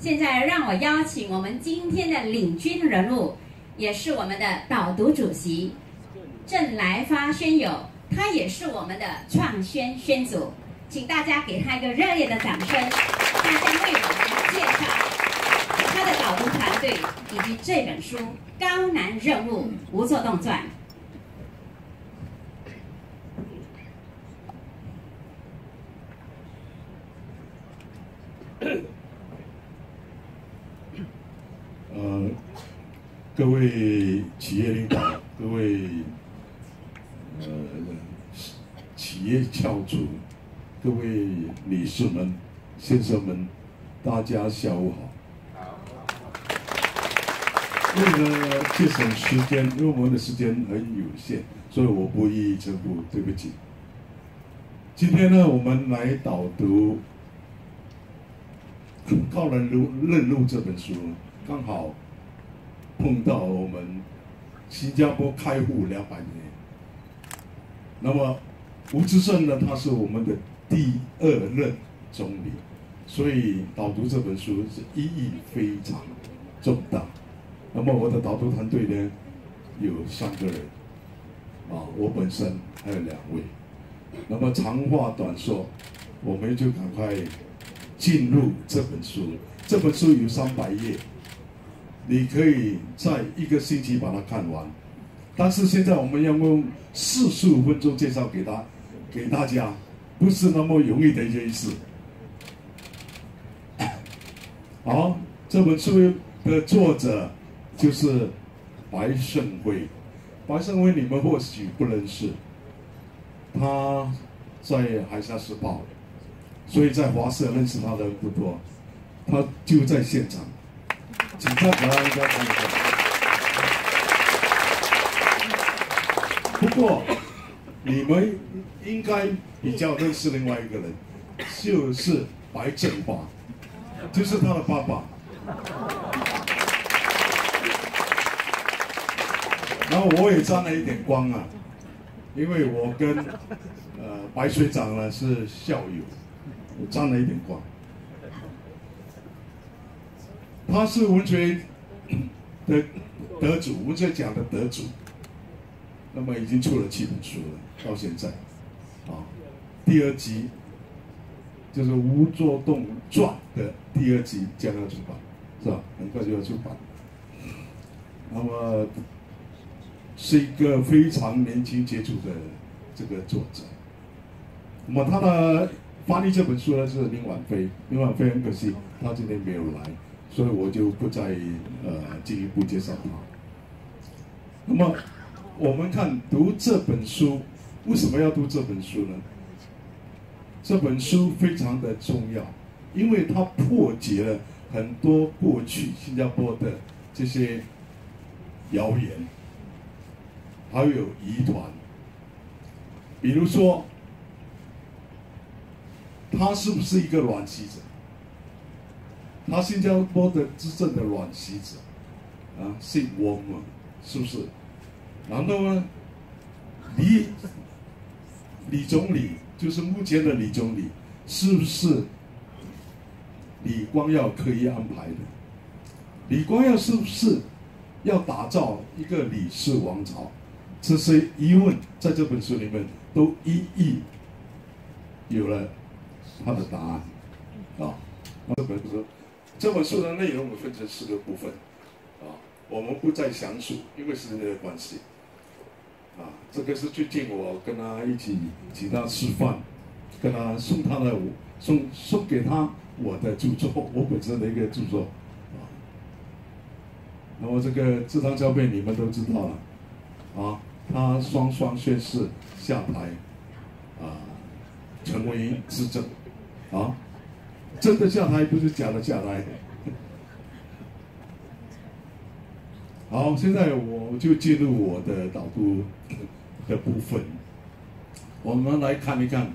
现在让我邀请我们今天的领军人物，也是我们的导读主席郑来发宣友，他也是我们的创宣宣组，请大家给他一个热烈的掌声。他将为我们介绍他的导读团队以及这本书《高难任务无作动传》。呃，各位企业领导，各位呃企业教主，各位女士们、先生们，大家下午好。为了节省时间，因为我们的时间很有限，所以我不一一称呼，对不起。今天呢，我们来导读《高人路认路》这本书。刚好碰到我们新加坡开户两百年，那么吴志胜呢，他是我们的第二任总理，所以导读这本书是意义非常重大。那么我的导读团队呢，有三个人，啊，我本身还有两位。那么长话短说，我们就赶快进入这本书。这本书有三百页。你可以在一个星期把它看完，但是现在我们要用四十五分钟介绍给他，给大家，不是那么容易的一件事。好，这本书的作者就是白胜辉，白胜辉你们或许不认识，他在《海峡时报》，所以在华社认识他的人不多，他就在现场。请他来一下看一下。不过，你们应该比较认识另外一个人，就是白振华，就是他的爸爸。然后我也沾了一点光啊，因为我跟呃白水长呢是校友，我沾了一点光。他是文学的得主，文学奖的得主。那么已经出了七本书了，到现在，啊，第二集就是《吴作栋传》的第二集将要出版，是吧？很快就要出版。那么是一个非常年轻杰出的这个作者。那么他的翻译这本书呢是林婉飞，林婉飞很可惜，他今天没有来。所以我就不再呃进一步介绍他。那么我们看读这本书，为什么要读这本书呢？这本书非常的重要，因为它破解了很多过去新加坡的这些谣言，还有疑团。比如说，他是不是一个卵栖者？他新加坡的执政的软席子，啊，姓翁嘛，是不是？然后呢，李李总理就是目前的李总理，是不是李光耀刻意安排的？李光耀是不是要打造一个李氏王朝？这些疑问在这本书里面都一一有了他的答案啊。这本书。这本书的内容我分成四个部分，啊，我们不再详述，因为时间的关系，啊，这个是最近我跟他一起请他吃饭，跟他送他的送送给他我的著作，我本身的一个著作，啊，那么这个这张照片你们都知道了，啊，他双双宣誓下台，啊，成为执政，啊。真的下台不是假的下台。好，现在我就进入我的导读的部分。我们来看一看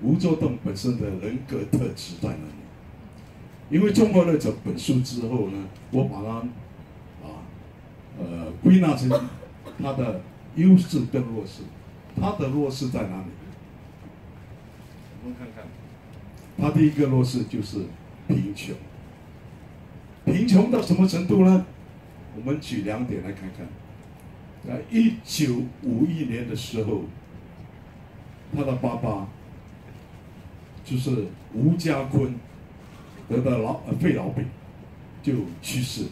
吴作栋本身的人格特质在哪里。因为综合了这本书之后呢，我把它啊呃归纳成他的优势跟弱势。他的弱势在哪里？我们看看。他第一个弱势就是贫穷，贫穷到什么程度呢？我们举两点来看看。在一九五一年的时候，他的爸爸就是吴家坤得的老呃肺痨病，就去世了，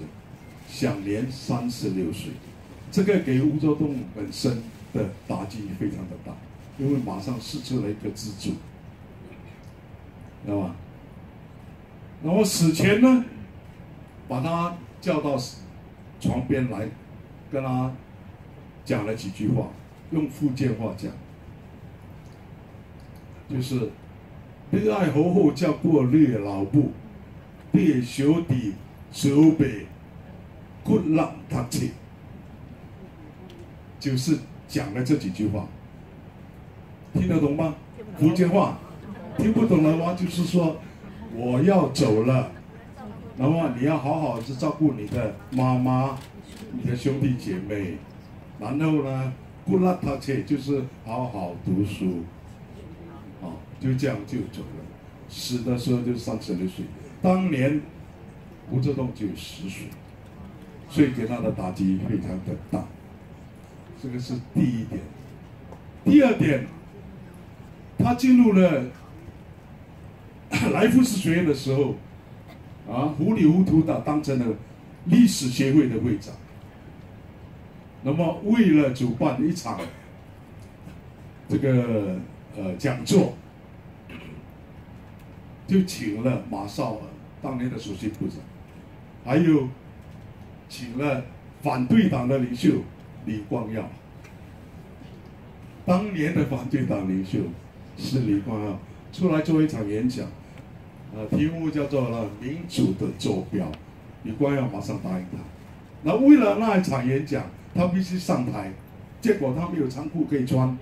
享年三十六岁。这个给吴作栋本身的打击非常的大，因为马上失去了一个支柱，知道吧？然后死前呢，把他叫到床边来，跟他讲了几句话，用福建话讲，就是“你爱好好照顾你的老母，你的小弟小伯，骨力读书。”就是讲了这几句话，听得懂吗？福建话，听不懂的话就是说，我要走了，那么你要好好的照顾你的妈妈、你的兄弟姐妹，然后呢，不让他去，就是好好读书，啊，就这样就走了。死的时候就三十六岁，当年吴志东就十岁，所以给他的打击非常的大。这个是第一点，第二点，他进入了 来福士学院的时候，啊，糊里糊涂的当成了历史协会的会长。那么，为了主办一场这个呃讲座，就请了马绍尔当年的首席部长，还有请了反对党的领袖。李光耀，当年的反对党领袖是李光耀出来做一场演讲，呃，题目叫做了“民主的坐标”。李光耀马上答应他。那为了那一场演讲，他必须上台，结果他没有长裤可以穿，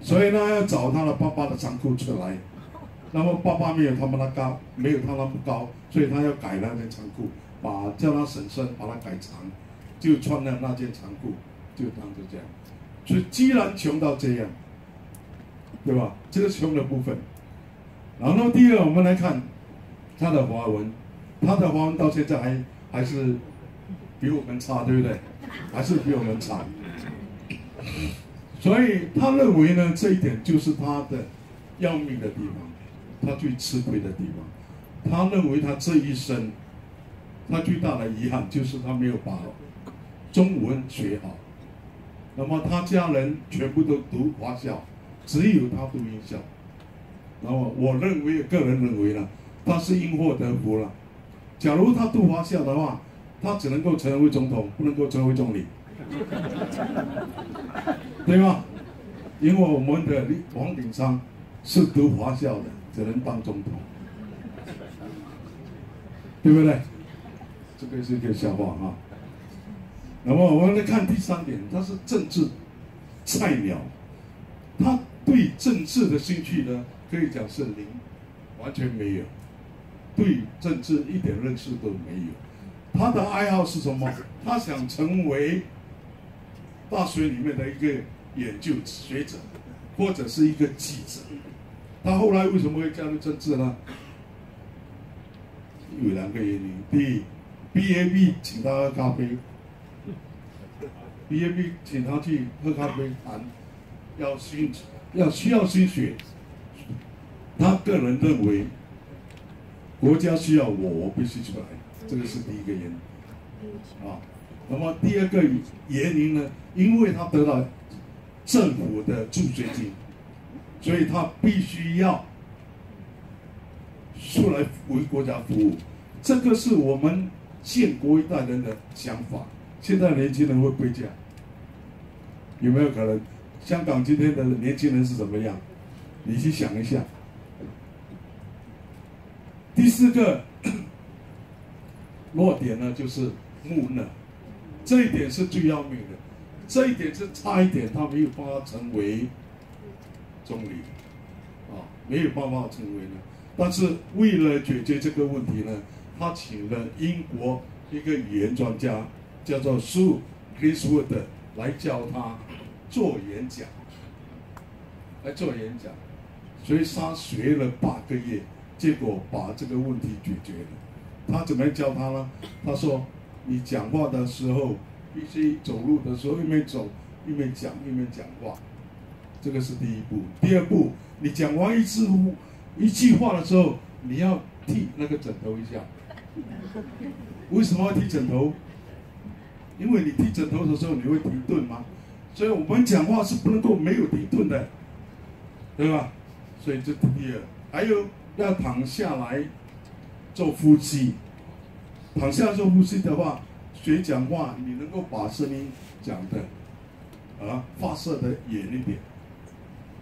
所以呢要找他的爸爸的长裤出来。那么爸爸没有他们那高，没有他那么高，所以他要改那件长裤，把叫他婶婶把它改长。就穿了那件长裤，就当着这样，所以既然穷到这样，对吧？这个穷的部分。然后第二，我们来看他的华文，他的华文到现在还还是比我们差，对不对？还是比我们差。所以他认为呢，这一点就是他的要命的地方，他最吃亏的地方。他认为他这一生，他最大的遗憾就是他没有把。中文学好，那么他家人全部都读华校，只有他读名校。那么我认为，个人认为呢，他是因祸得福了。假如他读华校的话，他只能够成为总统，不能够成为总理，对吗？因为我们的王鼎昌是读华校的，只能当总统，对不对？这个是一个笑话啊。那么我们来看第三点，他是政治菜鸟，他对政治的兴趣呢，可以讲是零，完全没有，对政治一点认识都没有。他的爱好是什么？他想成为大学里面的一个研究学者，或者是一个记者。他后来为什么会加入政治呢？有两个原因：第一，B A B 请他喝咖啡。B A B 请他去喝咖啡谈，要薪要需要薪水，他个人认为国家需要我，我必须出来，这个是第一个原因啊。那么第二个原因呢？因为他得到政府的助学金，所以他必须要出来为国家服务。这个是我们建国一代人的想法。现在年轻人会不会这样？有没有可能？香港今天的年轻人是怎么样？你去想一下。第四个弱点呢，就是木讷，这一点是最要命的。这一点是差一点，他没有办法成为总理，啊，没有办法成为呢。但是为了解决这个问题呢，他请了英国一个语言专家。叫做 Sue Griswold 来教他做演讲，来做演讲，所以他学了八个月，结果把这个问题解决了。他怎么教他呢？他说，你讲话的时候必须走路的时候一面走一面讲一面讲话，这个是第一步。第二步，你讲完一次一句话的时候，你要踢那个枕头一下。为什么要踢枕头？因为你踢枕头的时候你会停顿吗？所以我们讲话是不能够没有停顿的，对吧？所以这第二，还有要躺下来做呼吸。躺下做呼吸的话，学讲话你能够把声音讲的啊发射的远一点。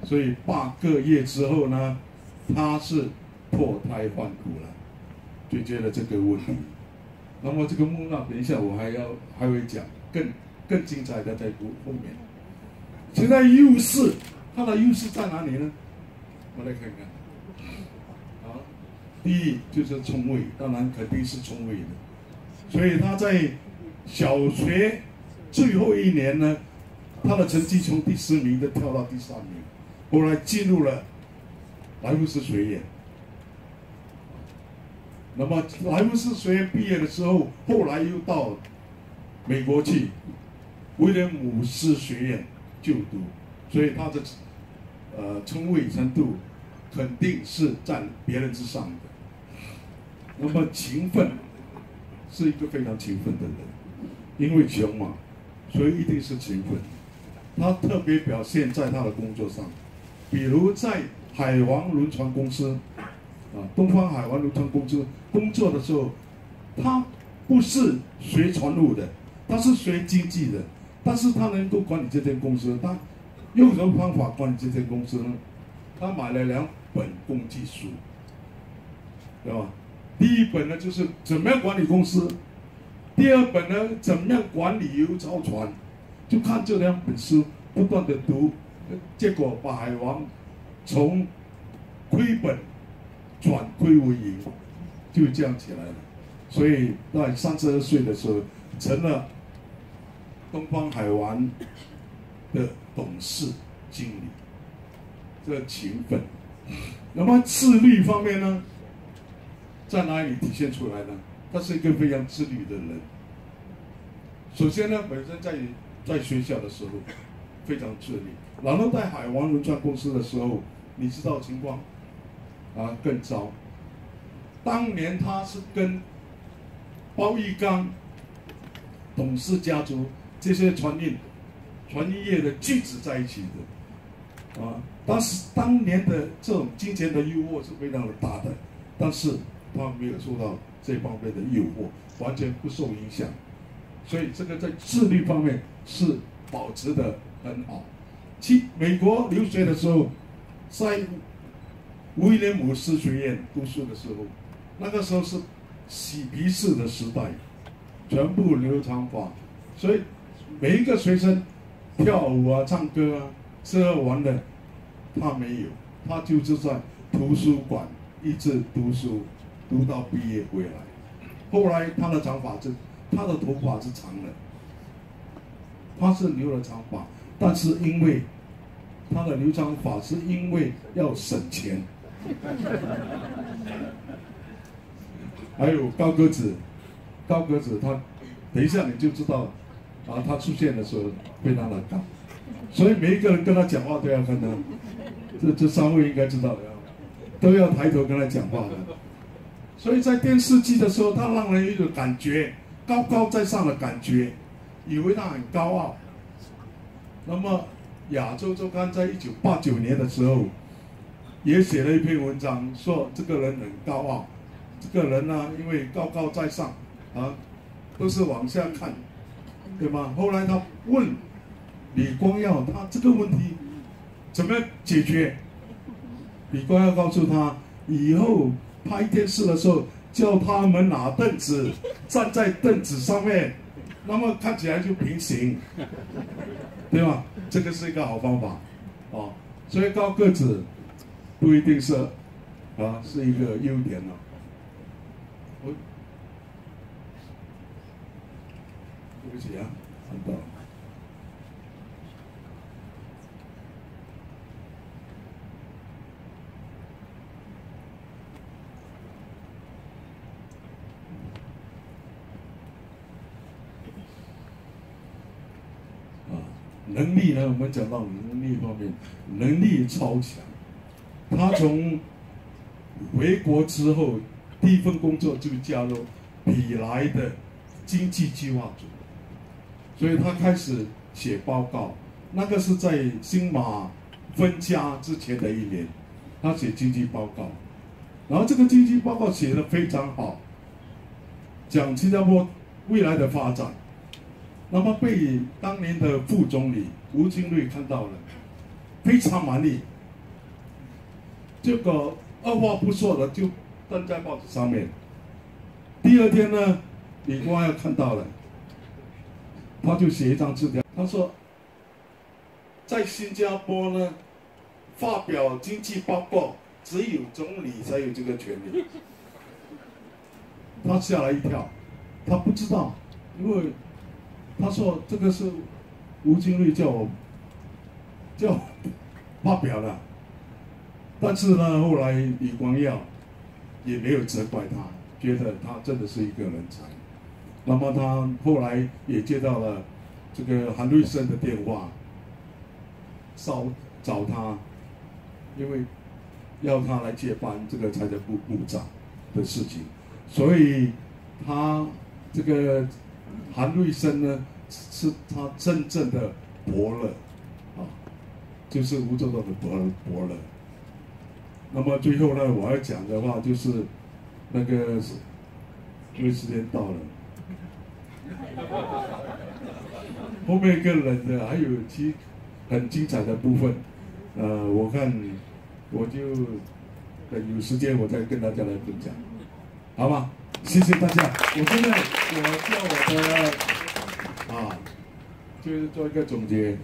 所以八个月之后呢，他是脱胎换骨了，解决了这个问题。那么这个木讷，等一下我还要还会讲更更精彩的在后后面。现在优势，它的优势在哪里呢？我来看看。啊，第一就是聪慧，当然肯定是聪慧的。所以他在小学最后一年呢，他的成绩从第十名的跳到第三名，后来进入了莱布斯学院。那么莱布斯学院毕业的时候，后来又到美国去威廉姆斯学院就读，所以他的呃聪慧程度肯定是占别人之上的。那么勤奋是一个非常勤奋的人，因为穷嘛，所以一定是勤奋。他特别表现在他的工作上，比如在海王轮船公司。啊，东方海王轮船公司工作的时候，他不是学船务的，他是学经济的，但是他能够管理这间公司，他用什么方法管理这间公司呢？他买了两本工具书，对吧？第一本呢就是怎么样管理公司，第二本呢怎么样管理油槽船，就看这两本书不断的读，结果把海王从亏本。转亏为盈，就这样起来了。所以在三十二岁的时候，成了东方海王的董事经理。这个勤奋，那么自律方面呢，在哪里体现出来呢？他是一个非常自律的人。首先呢，本身在在学校的时候非常自律，然后在海王轮船公司的时候，你知道情况。啊，更糟。当年他是跟包玉刚、董事家族这些船运、船运业的巨子在一起的，啊，当时当年的这种金钱的诱惑是非常的大的，但是他没有受到这方面的诱惑，完全不受影响，所以这个在智力方面是保持的很好。去美国留学的时候，在威廉姆斯学院读书的时候，那个时候是嬉皮士的时代，全部留长发，所以每一个学生跳舞啊、唱歌啊、吃喝玩乐，他没有，他就是在图书馆一直读书，读到毕业回来。后来他的长发是，他的头发是长的，他是留了长发，但是因为他的留长发是因为要省钱。还有高个子，高个子他，等一下你就知道了，啊，他出现的时候非常的高，所以每一个人跟他讲话都要跟他，这这三位应该知道的，都要抬头跟他讲话的。所以在电视机的时候，他让人有一种感觉，高高在上的感觉，以为他很高傲。那么亚洲周刊在一九八九年的时候。也写了一篇文章，说这个人很高傲，这个人呢，因为高高在上，啊，都是往下看，对吗？后来他问李光耀，他这个问题怎么解决？李光耀告诉他，以后拍电视的时候，叫他们拿凳子站在凳子上面，那么看起来就平行，对吧？这个是一个好方法，哦，所以高个子。不一定是，啊，是一个优点了。对不起啊等等能力呢我们讲到能力方面能力超强。他从回国之后第一份工作就加入比莱的经济计划组。所以他开始写报告。那个是在新马分家之前的一年，他写经济报告，然后这个经济报告写的非常好，讲新加坡未来的发展。那么被当年的副总理吴清瑞看到了，非常满意。这个二话不说的就登在报纸上面。第二天呢，李光耀看到了，他就写一张字条，他说，在新加坡呢，发表经济报告只有总理才有这个权利。他吓了一跳，他不知道，因为他说这个是吴金瑞叫我叫发表的。但是呢，后来李光耀也没有责怪他，觉得他真的是一个人才。那么他后来也接到了这个韩瑞生的电话，找找他，因为要他来接班这个财政部部长的事情，所以他这个韩瑞生呢是他真正的伯乐啊，就是吴作栋的伯伯乐。那么最后呢，我要讲的话就是，那个，因为时间到了，后面更冷的还有其很精彩的部分，呃，我看我就等有时间我再跟大家来分享，好吧？谢谢大家。我现在我叫我的啊，就是做一个总结，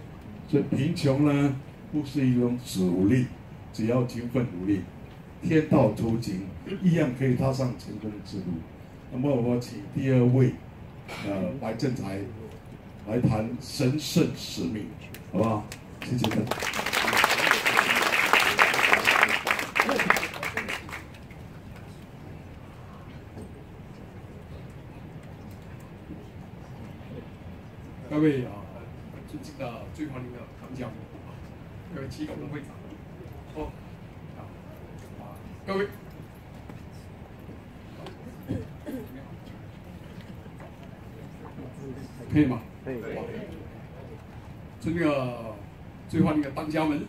所以贫穷呢不是一种阻力。只要勤奋努力，天道酬勤，一样可以踏上成功之路。那么我请第二位，呃，白正才来谈神圣使命，好不好？谢谢。各位啊，尊敬的最欢迎的唐江，各位七狗的会长。哦，啊，各位，可以